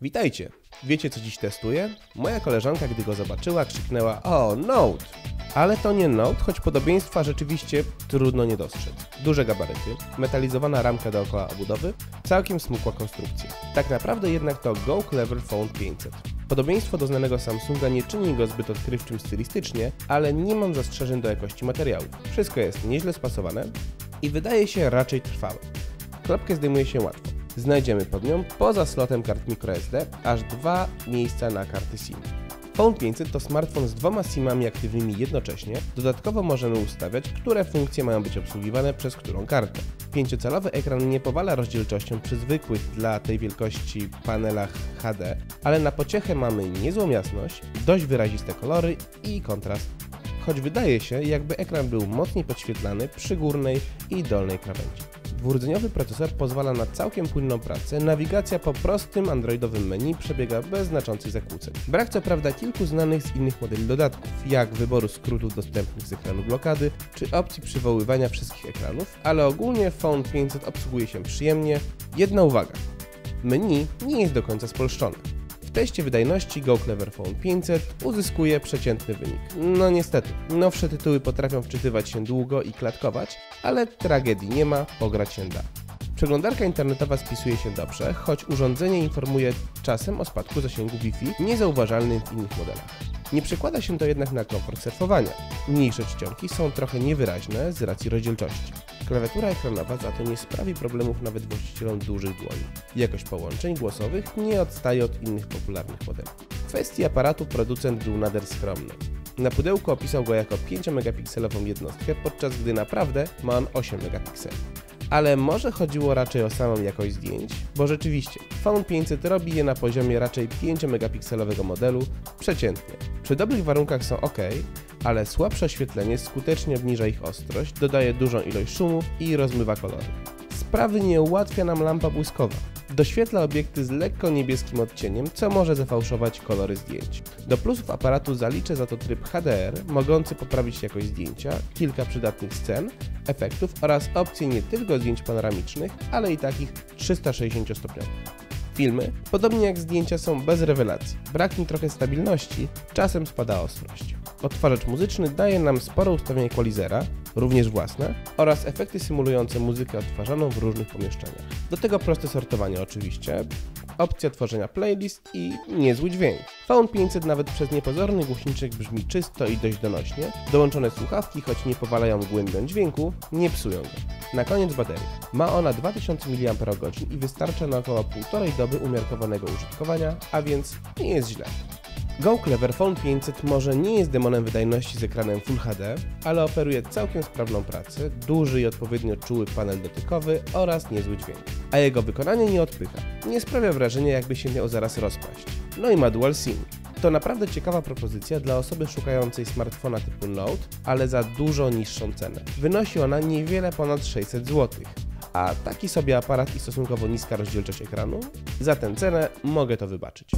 Witajcie! Wiecie co dziś testuję? Moja koleżanka, gdy go zobaczyła, krzyknęła O, Note! Ale to nie Note, choć podobieństwa rzeczywiście trudno nie dostrzec. Duże gabaryty, metalizowana ramka dookoła obudowy, całkiem smukła konstrukcja. Tak naprawdę jednak to Go Clever Phone 500. Podobieństwo do znanego Samsunga nie czyni go zbyt odkrywczym stylistycznie, ale nie mam zastrzeżeń do jakości materiału. Wszystko jest nieźle spasowane i wydaje się raczej trwałe. Klapkę zdejmuje się łatwo. Znajdziemy pod nią, poza slotem kart microSD, aż dwa miejsca na karty SIM. Phone 500 to smartfon z dwoma SIMami aktywnymi jednocześnie. Dodatkowo możemy ustawiać, które funkcje mają być obsługiwane przez którą kartę. Pięciocalowy ekran nie powala rozdzielczością przy zwykłych dla tej wielkości panelach HD, ale na pociechę mamy niezłą jasność, dość wyraziste kolory i kontrast. Choć wydaje się, jakby ekran był mocniej podświetlany przy górnej i dolnej krawędzi. Dwurdzeniowy procesor pozwala na całkiem płynną pracę, nawigacja po prostym androidowym menu przebiega bez znaczących zakłóceń. Brak co prawda kilku znanych z innych modeli dodatków, jak wyboru skrótów dostępnych z ekranu blokady, czy opcji przywoływania wszystkich ekranów, ale ogólnie Phone 500 obsługuje się przyjemnie. Jedna uwaga, menu nie jest do końca spolszczone. Teście wydajności Go Clever Phone 500 uzyskuje przeciętny wynik. No niestety, nowsze tytuły potrafią wczytywać się długo i klatkować, ale tragedii nie ma, pograć się da. Przeglądarka internetowa spisuje się dobrze, choć urządzenie informuje czasem o spadku zasięgu Wi-Fi niezauważalnym w innych modelach. Nie przekłada się to jednak na komfort surfowania. Mniejsze czcionki są trochę niewyraźne z racji rozdzielczości. Klawiatura ekranowa za to nie sprawi problemów nawet właścicielom dużych dłoni. Jakość połączeń głosowych nie odstaje od innych popularnych modeli. W kwestii aparatu producent był nader skromny. Na pudełku opisał go jako 5-megapikselową jednostkę, podczas gdy naprawdę ma on 8 megapikseli. Ale może chodziło raczej o samą jakość zdjęć, bo rzeczywiście Phone 500 robi je na poziomie raczej 5-megapikselowego modelu przeciętnie. Przy dobrych warunkach są ok, ale słabsze oświetlenie skutecznie obniża ich ostrość, dodaje dużą ilość szumów i rozmywa kolory. Sprawy nie ułatwia nam lampa błyskowa. Doświetla obiekty z lekko niebieskim odcieniem, co może zafałszować kolory zdjęć. Do plusów aparatu zaliczę za to tryb HDR, mogący poprawić jakość zdjęcia, kilka przydatnych scen, efektów oraz opcje nie tylko zdjęć panoramicznych, ale i takich 360 stopniowych. Filmy, podobnie jak zdjęcia, są bez rewelacji. Brak im trochę stabilności, czasem spada ostrość. Odtwarzacz muzyczny daje nam sporo ustawień equalizera, również własne, oraz efekty symulujące muzykę odtwarzaną w różnych pomieszczeniach. Do tego proste sortowanie oczywiście, opcja tworzenia playlist i niezły dźwięk. Phone 500 nawet przez niepozorny głośniczek brzmi czysto i dość donośnie. Dołączone słuchawki, choć nie powalają głębią dźwięku, nie psują go. Na koniec bateria. Ma ona 2000 mAh i wystarcza na około 1,5 doby umiarkowanego użytkowania, a więc nie jest źle. Go Clever Phone 500 może nie jest demonem wydajności z ekranem Full HD, ale oferuje całkiem sprawną pracę, duży i odpowiednio czuły panel dotykowy oraz niezły dźwięk. A jego wykonanie nie odpycha. Nie sprawia wrażenia jakby się miał zaraz rozpaść. No i ma Dual SIM. To naprawdę ciekawa propozycja dla osoby szukającej smartfona typu Note, ale za dużo niższą cenę. Wynosi ona niewiele ponad 600 zł. A taki sobie aparat i stosunkowo niska rozdzielczość ekranu? Za tę cenę mogę to wybaczyć.